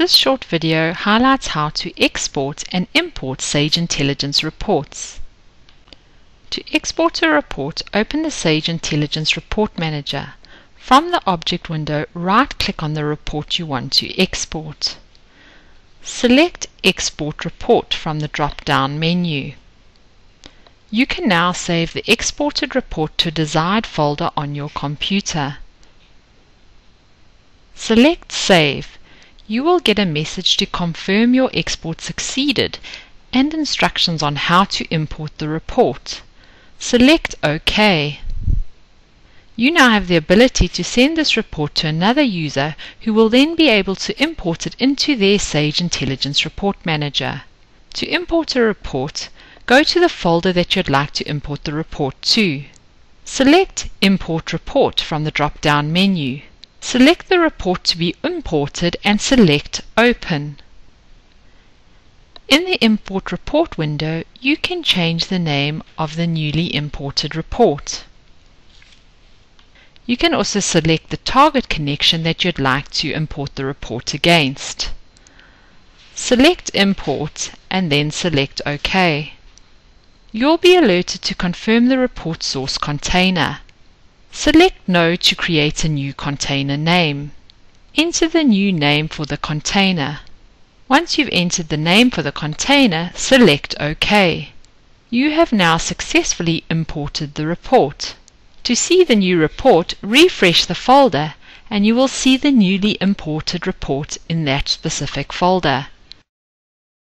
This short video highlights how to export and import Sage Intelligence reports. To export a report, open the Sage Intelligence Report Manager. From the object window, right-click on the report you want to export. Select Export Report from the drop-down menu. You can now save the exported report to a desired folder on your computer. Select Save. You will get a message to confirm your export succeeded and instructions on how to import the report. Select OK. You now have the ability to send this report to another user who will then be able to import it into their Sage Intelligence Report Manager. To import a report, go to the folder that you'd like to import the report to. Select Import Report from the drop-down menu. Select the report to be imported and select Open. In the Import Report window, you can change the name of the newly imported report. You can also select the target connection that you'd like to import the report against. Select Import and then select OK. You'll be alerted to confirm the report source container. Select No to create a new container name. Enter the new name for the container. Once you've entered the name for the container, select OK. You have now successfully imported the report. To see the new report, refresh the folder and you will see the newly imported report in that specific folder.